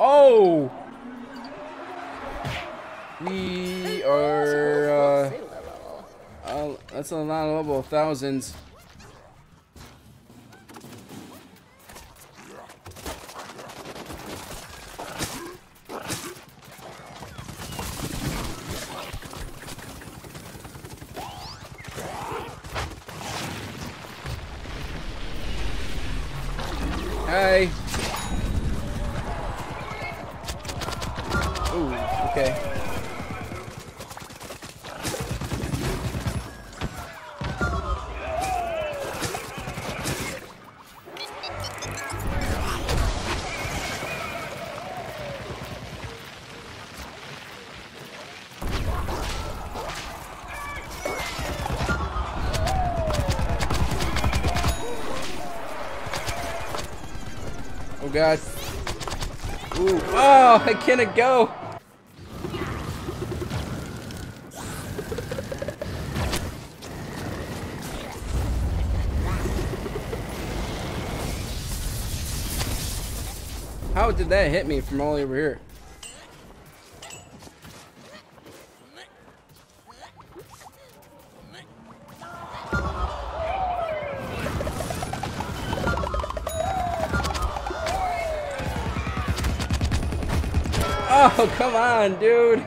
Oh! We are, uh, uh, that's a lot of level thousands. Ooh, okay. Oh god. Ooh. Oh, I can't go. How did that hit me from all over here? Oh, come on, dude.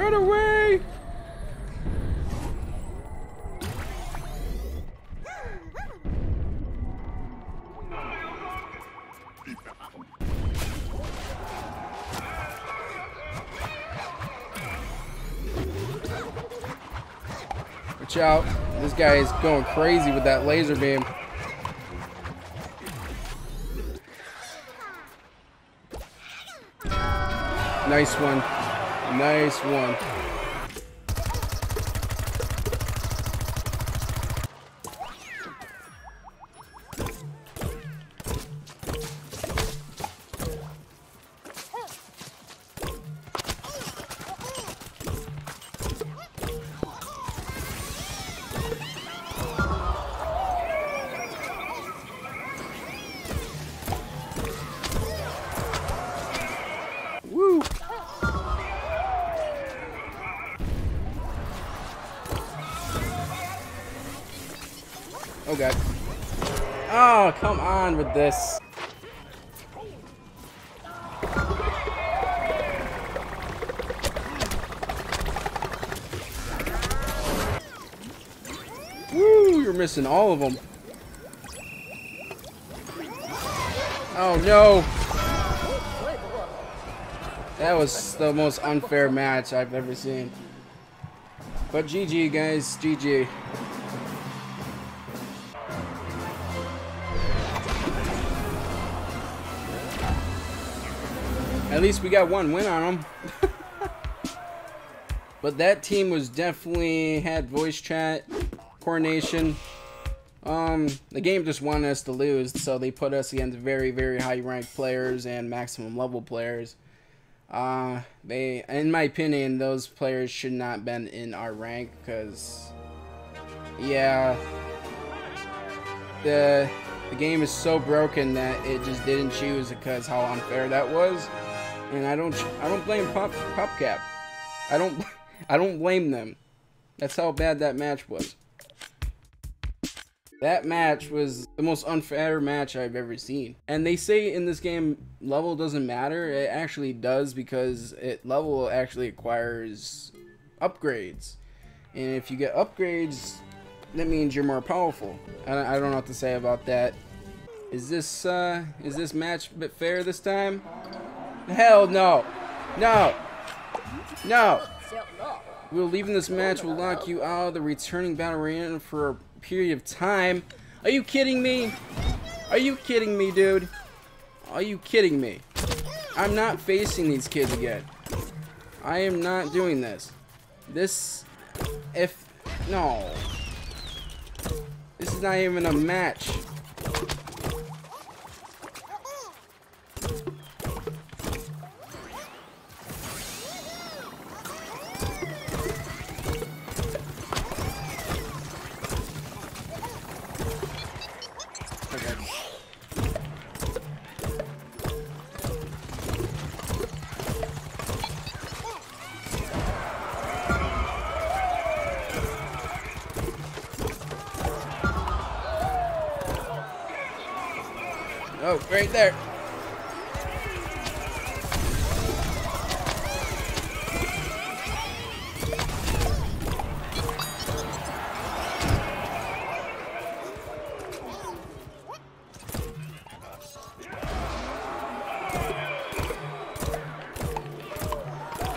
Run away! Watch out. This guy is going crazy with that laser beam. Nice one. Nice one. Oh god. Oh, come on with this. Woo, you're missing all of them. Oh no. That was the most unfair match I've ever seen. But GG guys, GG. At least we got one win on them. but that team was definitely had voice chat, coordination. Um, the game just wanted us to lose, so they put us against very, very high ranked players and maximum level players. Uh, they, in my opinion, those players should not been in our rank because, yeah, the the game is so broken that it just didn't choose because how unfair that was, and I don't I don't blame Pop PopCap. I don't I don't blame them. That's how bad that match was. That match was the most unfair match I've ever seen. And they say in this game level doesn't matter. It actually does because it level actually acquires upgrades. And if you get upgrades, that means you're more powerful. I don't, I don't know what to say about that. Is this uh is this match a bit fair this time? Hell no. No. No. We'll leaving this match We'll lock you out of the returning battle arena for a period of time. Are you kidding me? Are you kidding me, dude? Are you kidding me? I'm not facing these kids again. I am not doing this. This, if, no. This is not even a match. Oh, right there.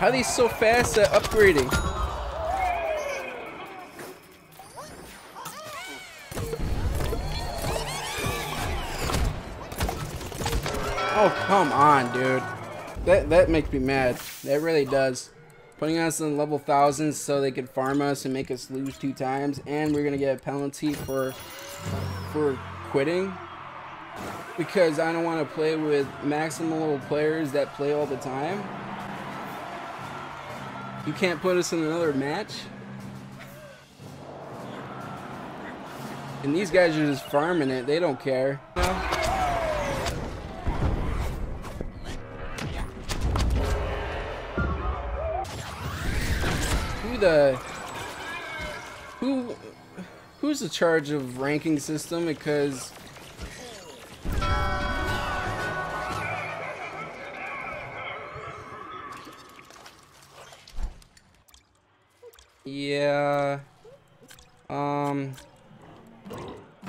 How are they so fast at upgrading? Oh, come on, dude. That that makes me mad. That really does. Putting us in level thousands so they could farm us and make us lose two times, and we're gonna get a penalty for for quitting because I don't want to play with maximum players that play all the time. You can't put us in another match. And these guys are just farming it. They don't care. Who the... Who... Who's in charge of ranking system? Because... Yeah. Um.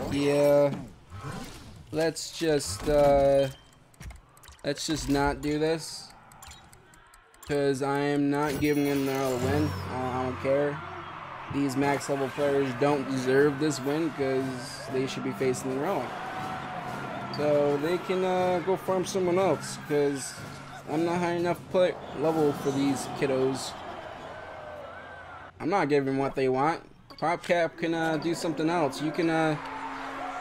Yeah. Let's just, uh. Let's just not do this. Because I am not giving them another win. I don't care. These max level players don't deserve this win because they should be facing their own. So they can uh, go farm someone else because I'm not high enough play level for these kiddos. I'm not giving what they want. PopCap can uh, do something else. You can uh,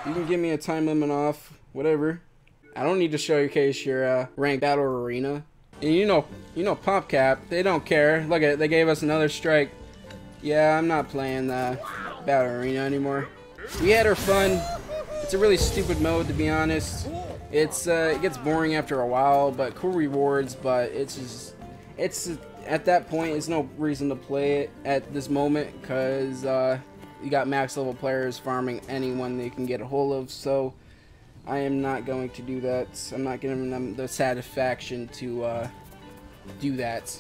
you can give me a time limit off, whatever. I don't need to showcase your uh, ranked battle arena. And you know, you know PopCap, they don't care. Look at it, they gave us another strike. Yeah, I'm not playing the battle arena anymore. We had our fun. It's a really stupid mode to be honest. It's uh, it gets boring after a while, but cool rewards. But it's just it's at that point, it's no reason to play it at this moment because uh, you got max level players farming anyone they can get a hold of. So I am not going to do that. I'm not giving them the satisfaction to uh, do that.